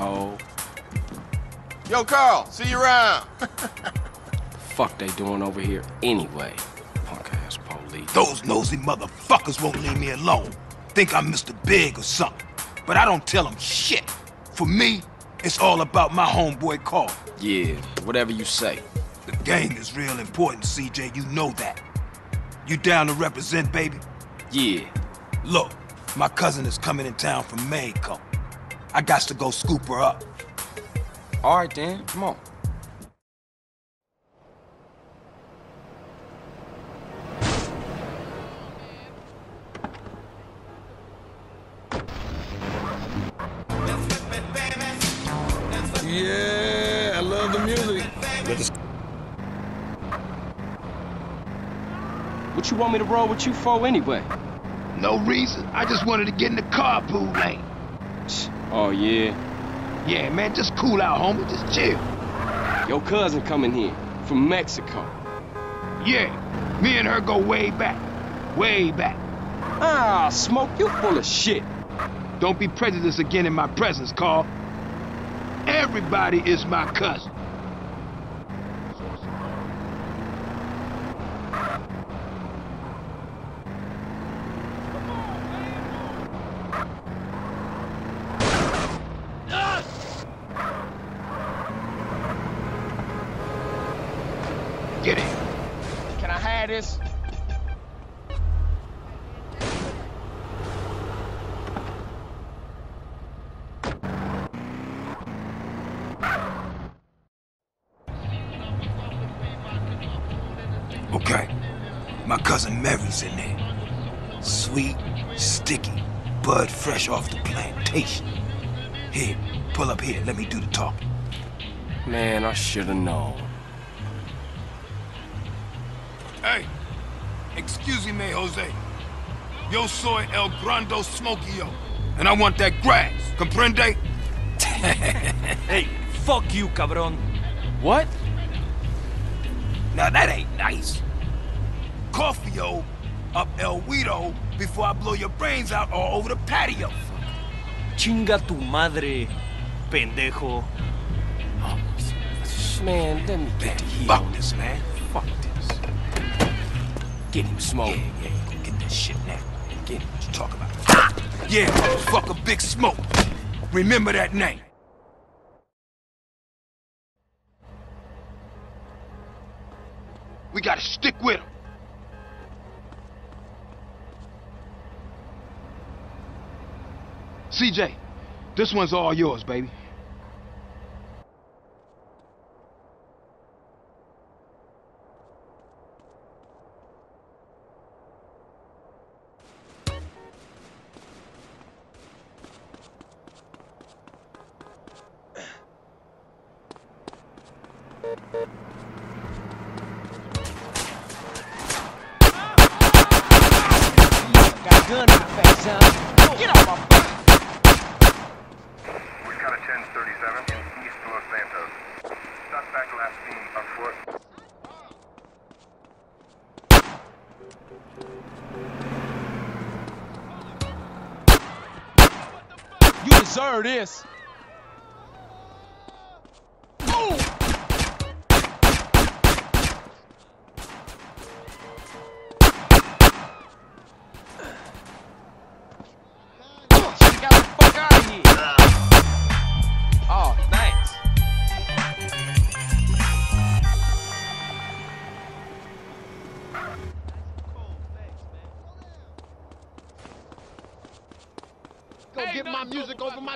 asshole. Yo, Carl, see you around. fuck they doing over here anyway? Punk ass police. Those nosy motherfuckers won't leave me alone. Think I'm Mr. Big or something. But I don't tell them shit. For me, it's all about my homeboy Carl. Yeah, whatever you say. The game is real important, CJ. You know that. You down to represent, baby? Yeah. Look, my cousin is coming in town from Mayco. I got to go scoop her up. All right, then. Come on. Yeah, I love the music. What you want me to roll with you for anyway? No reason. I just wanted to get in the carpool lane. Oh, yeah? Yeah, man, just cool out, homie. Just chill. Your cousin coming here from Mexico. Yeah, me and her go way back. Way back. Ah, Smoke, you full of shit. Don't be prejudiced again in my presence, Carl. Everybody is my cousin. My cousin Mary's in there. Sweet, sticky, bud fresh off the plantation. Here, pull up here. Let me do the talking. Man, I should have known. Hey, excuse me, Jose. Yo soy el grando smokio. And I want that grass, comprende? Hey, fuck you, cabron. What? Now that ain't nice. Coffee-o up El Guido before I blow your brains out all over the patio. Chinga tu madre, pendejo. Man, let me get to here. Fuck this, man. Fuck this. Get him, Smoke. Yeah, yeah, go get that shit now. Get it, what you talk about? Yeah, motherfucker, Big Smoke. Remember that name. We gotta stick with him. CJ, this one's all yours, baby. Get off my back! We got a 1037 in East Los Santos. Suspect last seen afoot. You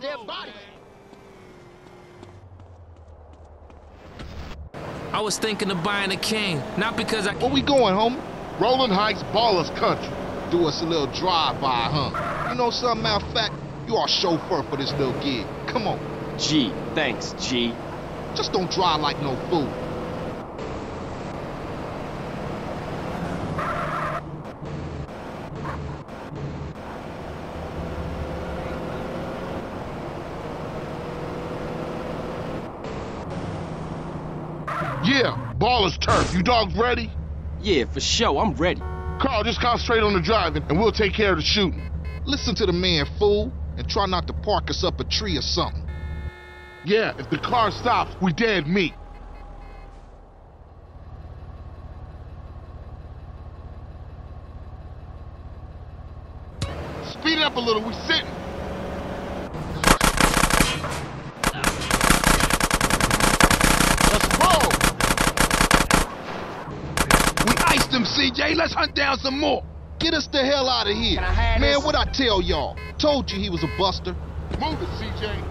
music over body. I was thinking of buying a cane, not because I. Where we going, homie? Rolling Heights Ballas Country. Do us a little drive-by, huh? You know something, matter of fact, you are chauffeur for this little gig. Come on. G, thanks, G. Just don't drive like no fool. Yeah, Ballas Turf. You dogs ready? Yeah, for sure. I'm ready. Carl, just concentrate on the driving, and we'll take care of the shooting. Listen to the man, fool, and try not to park us up a tree or something. Yeah, if the car stops, we dead meat. Speed it up a little, we sitting. Let's roll. We iced him, CJ. Let's hunt down some more. Get us the hell out of here. Can I have Man, this? what I tell y'all? Told you he was a buster. Move it, CJ.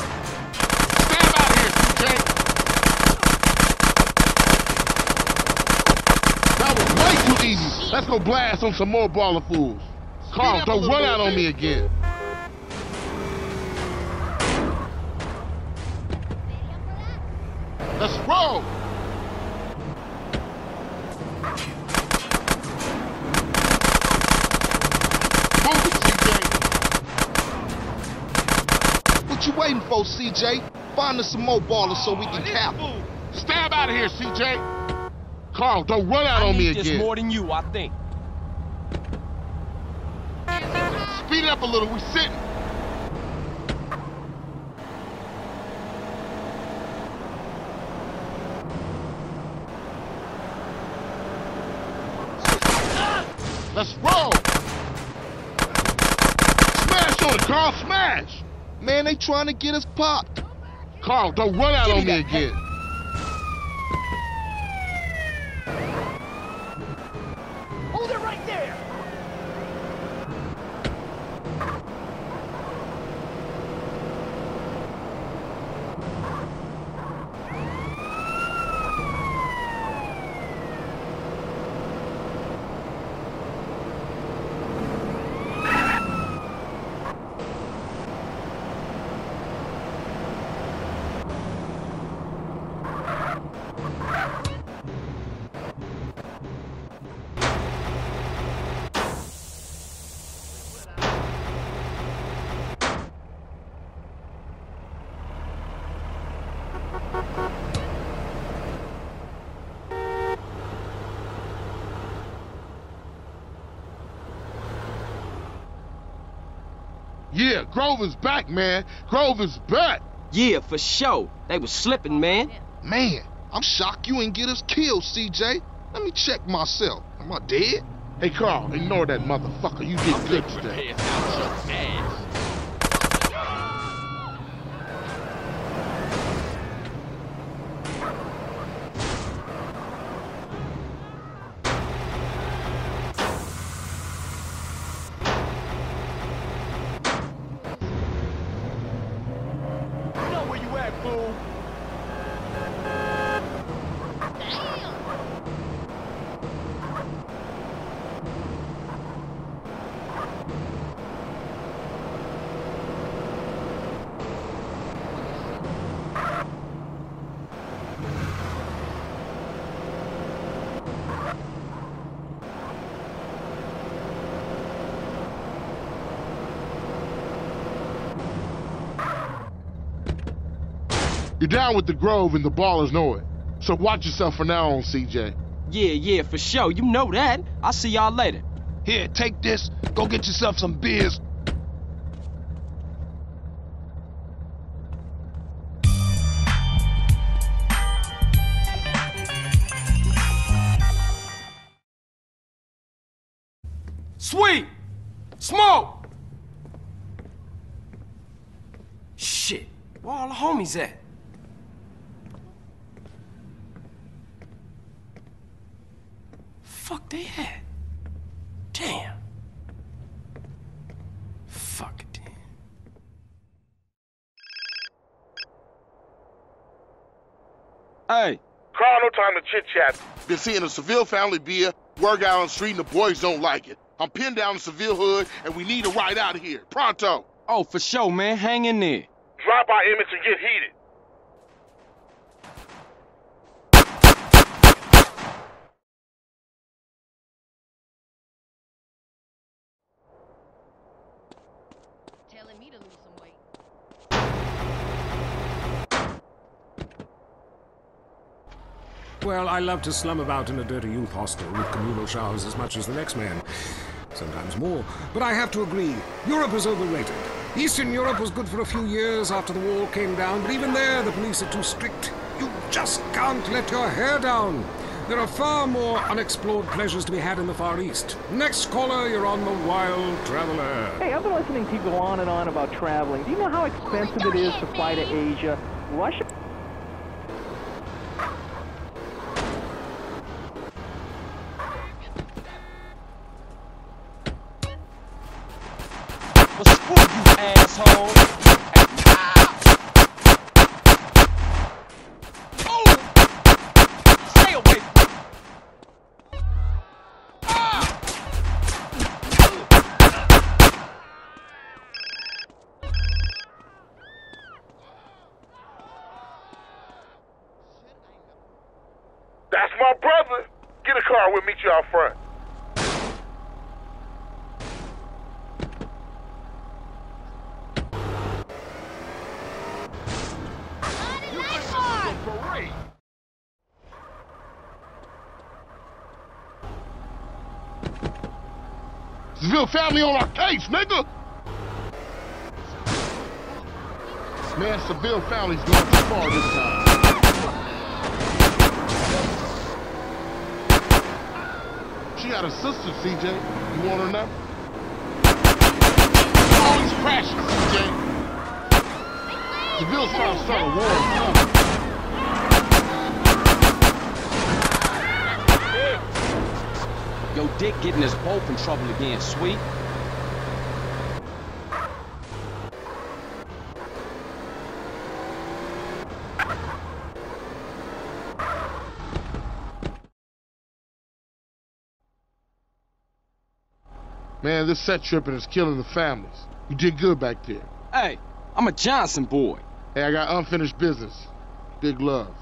Stand out here, CJ. That was way too easy. Let's go blast on some more baller fools. Carl, don't little run bit, out on me again. Let's roll. Move it, CJ. What you waiting for, CJ? Find us some more Ballas so we can cap. Stab out of here, CJ. Carl, don't run out I on me need this again. more than you, I think. Speed it up a little. We sitting. Let's roll. Smash on it, Carl. Smash. Man, they trying to get us popped. Carl, don't run out on me again. Yeah, Grover's back, man. Grover's back. Yeah, for sure. They was slipping, man. Man, I'm shocked you ain't get us killed, CJ. Let me check myself. Am I dead? Hey, Carl, ignore that motherfucker. You did good today. You know where you at, fool. You're down with the Grove and the Ballas know it. So watch yourself from now on, CJ. Yeah, yeah, for sure. You know that. I'll see y'all later. Here, take this. Go get yourself some beers. Sweet! Smoke! Shit, where all the homies at? Fuck they at? Damn. Fuck it, damn. Hey, Carl, no time to chit chat. Been seeing a Seville family beer, work out on the street, and the boys don't like it. I'm pinned down in Seville hood, and we need a ride out of here. Pronto. oh, for sure, man. Hang in there. Drop by Emmet and get heated. telling me to lose some weight. Well, I love to slum about in a dirty youth hostel with communal showers as much as the next man. sometimes more. But I have to agree, Europe is overrated. Eastern Europe was good for a few years after the wall came down, but even there the police are too strict. You just can't let your hair down. There are far more unexplored pleasures to be had in the Far East. Next caller, you're on the Wild Traveler. Hey, I've been listening to you go on and on about traveling. Do you know how expensive it is to fly to Asia? Russia? Car, we'll meet you out front. Seville family on our case, nigga. Man, Seville family's going too far this time. She got a sister, CJ. You want her number? Always crashing, CJ. Seville's trying to start a war. Yo, Dick getting his both in trouble again, sweet. Man, this set tripping is killing the families. You did good back there. Hey, I'm a Johnson boy. Hey, I got unfinished business. Big love.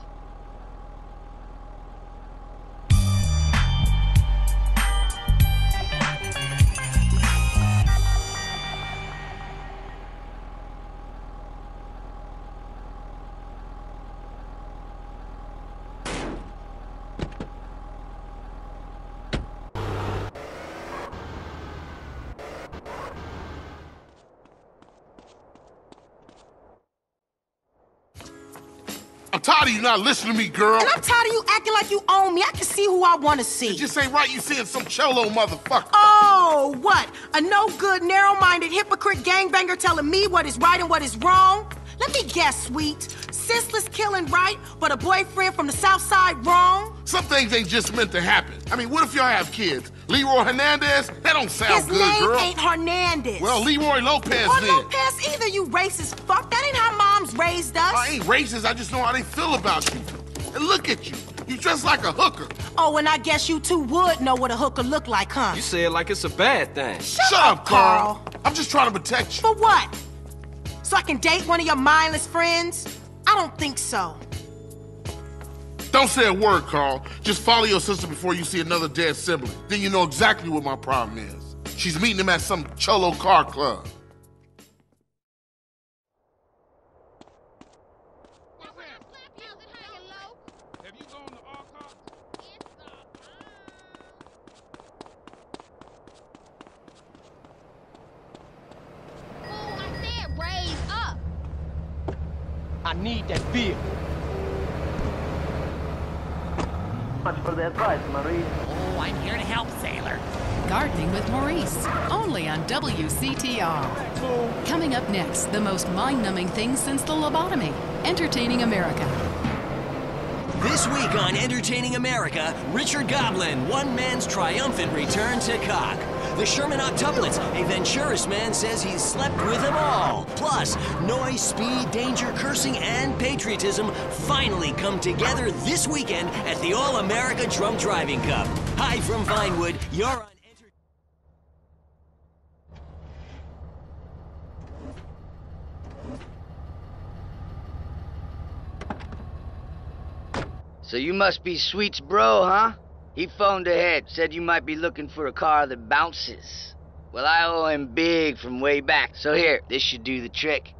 Tired of you not listening to me, girl. And I'm tired of you acting like you own me. I can see who I want to see. It just ain't right you seeing some cello motherfucker. Oh, what? A no good, narrow minded hypocrite gangbanger telling me what is right and what is wrong? Let me guess, sweet. Senseless killing right, but a boyfriend from the south side wrong? Some things ain't just meant to happen. I mean, what if y'all have kids? Leroy Hernandez? That don't sound His good, name ain't Hernandez. Well, Leroy Lopez or then. Lopez either, you racist fuck. That ain't raised us. I ain't racist. I just know how they feel about you. And look at you. You dress like a hooker. Oh, and I guess you two would know what a hooker look like, huh? You say it like it's a bad thing. Shut, up, Carl. I'm just trying to protect you. For what? So I can date one of your mindless friends? I don't think so. Don't say a word, Carl. Just follow your sister before you see another dead sibling. Then you know exactly what my problem is. She's meeting him at some cholo car club. I need that beer. Much for that price, Marie. Oh, I'm here to help, sailor. Gardening with Maurice, only on WCTR. Coming up next, the most mind numbing thing since the lobotomy Entertaining America. This week on Entertaining America, Richard Goblin, one man's triumphant return to cock. The Sherman Octuplets, a Venturas man says he's slept with them all. Plus, noise, speed, danger, cursing, and patriotism finally come together this weekend at the All America Drunk Driving Cup. Hi from Vinewood, you're on. So you must be Sweet's bro, huh? He phoned ahead, said you might be looking for a car that bounces. Well, I owe him big from way back, so here, this should do the trick.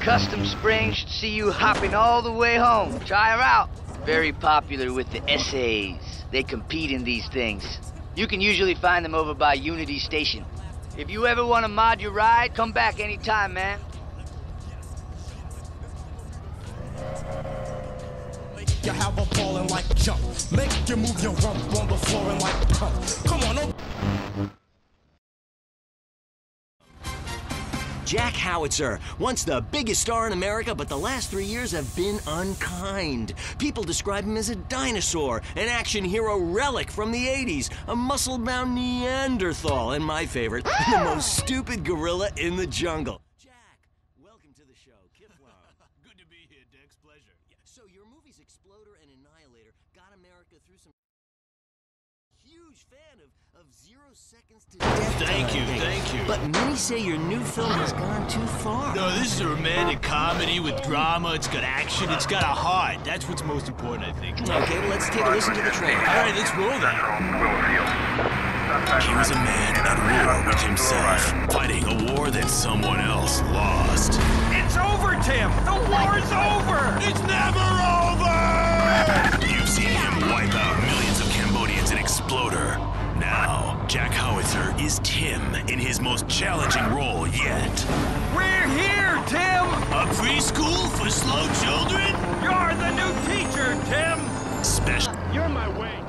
Custom Spring should see you hopping all the way home. Try her out. Very popular with the essays. They compete in these things. You can usually find them over by Unity Station. If you ever want to mod your ride, come back anytime, man. You have a ball and like jump. Make you move your rump on the floor and like pump. Come on. Jack Howitzer, once the biggest star in America, but the last three years have been unkind. People describe him as a dinosaur, an action hero relic from the 80s, a muscle bound Neanderthal, and my favorite, the most stupid gorilla in the jungle. Jack, welcome to the show. Kip Good to be here, Dex. Pleasure. So, your movies Exploder and Annihilator got America through some. Huge fan of, of Zero Seconds to Death. Thank you, thank you. But many say your new film has gone too far. No, this is a romantic comedy with drama. It's got action. It's got a heart. That's what's most important, I think. Okay, let's take a listen to the trailer. All right, let's roll that. He was a man at war with himself, fighting a war that someone else lost. Over, Tim! The war's over! It's never over! You've seen him wipe out millions of Cambodians in Exploder. Now, Jack Howitzer is Tim in his most challenging role yet. We're here, Tim! A preschool for slow children? You're the new teacher, Tim! Special. You're my way.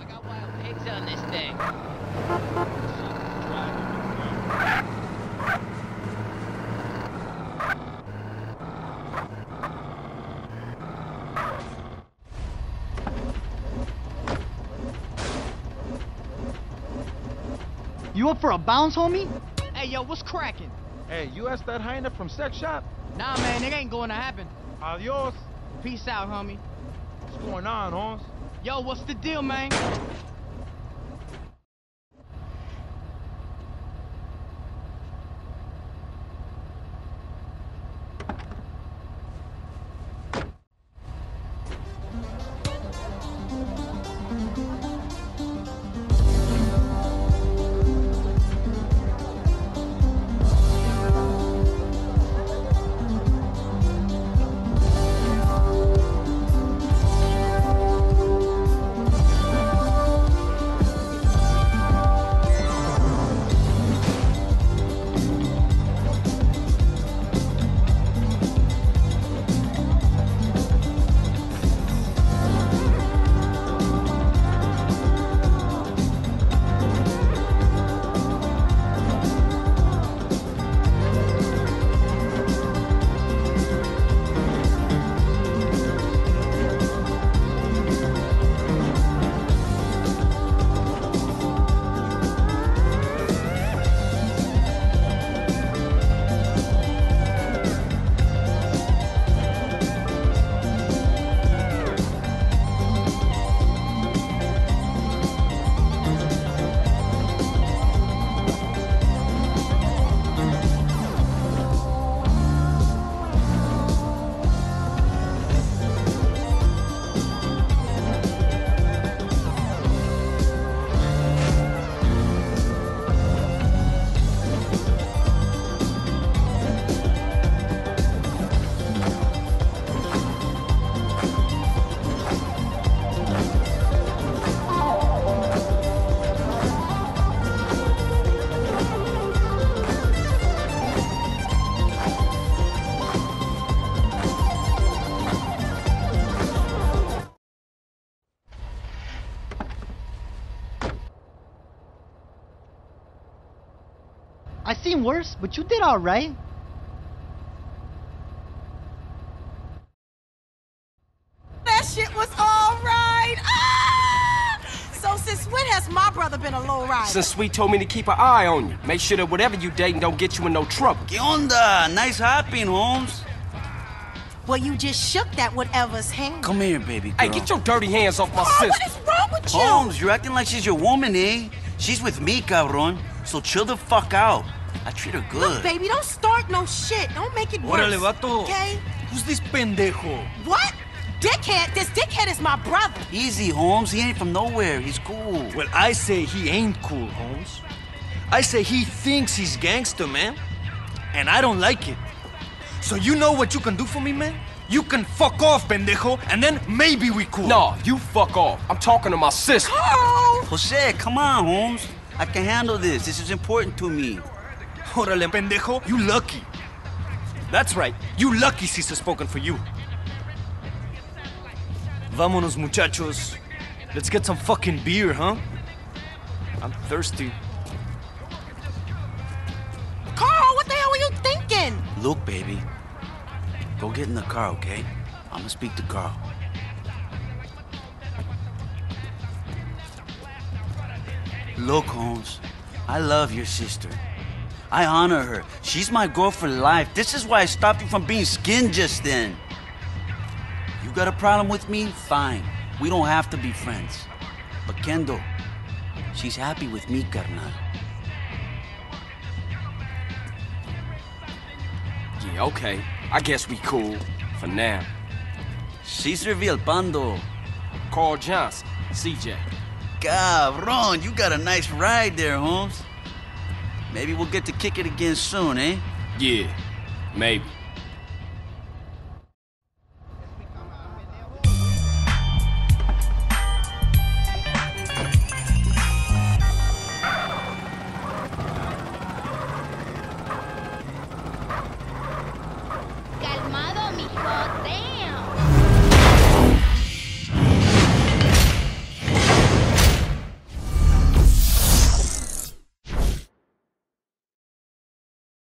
I got wild pigs on this thing. You up for a bounce, homie? Hey, yo, what's cracking? Hey, you asked that hyena from Sex Shop? Nah, man, it ain't going to happen. Adios. Peace out, homie. What's going on, Holmes? Yo, what's the deal, man? Seen worse, but you did all right. That shit was all right. Ah! So since when has my brother been a low rider? Since Sweet told me to keep an eye on you, make sure that whatever you dating don't get you in no trouble. ¿Qué onda? Nice hopping, Holmes. Well, you just shook that whatever's hand. Come here, baby girl. Hey, get your dirty hands off my Oh, sister. what is wrong with you? Holmes, you're acting like she's your woman, eh? She's with me, cabron. So chill the fuck out. I treat her good. Look, baby, don't start no shit. Don't make it worse. Órale, vato. Okay? Who's this pendejo? What? Dickhead? This dickhead is my brother. Easy, Holmes. He ain't from nowhere. He's cool. Well, I say he ain't cool, Holmes. I say he thinks he's gangster, man. And I don't like it. So you know what you can do for me, man? You can fuck off, pendejo, and then maybe we cool. No, you fuck off. I'm talking to my sister. Jose, come on, Holmes. I can handle this. This is important to me. Órale, pendejo. You lucky. That's right. You lucky Cesar's spoken for you. Vámonos, muchachos. Let's get some fucking beer, huh? I'm thirsty. Carl, what the hell were you thinking? Look, baby. Go get in the car, okay? I'm gonna speak to Carl. Look, Holmes. I love your sister. I honor her. She's my girl for life. This is why I stopped you from being skinned just then. You got a problem with me? Fine. We don't have to be friends. But Kendl, she's happy with me, carnal. Yeah, okay. I guess we cool. For now. Cesar Villalpando. Carl Johnson. CJ. Cabron, you got a nice ride there, Holmes. Maybe we'll get to kick it again soon, eh? Yeah, maybe.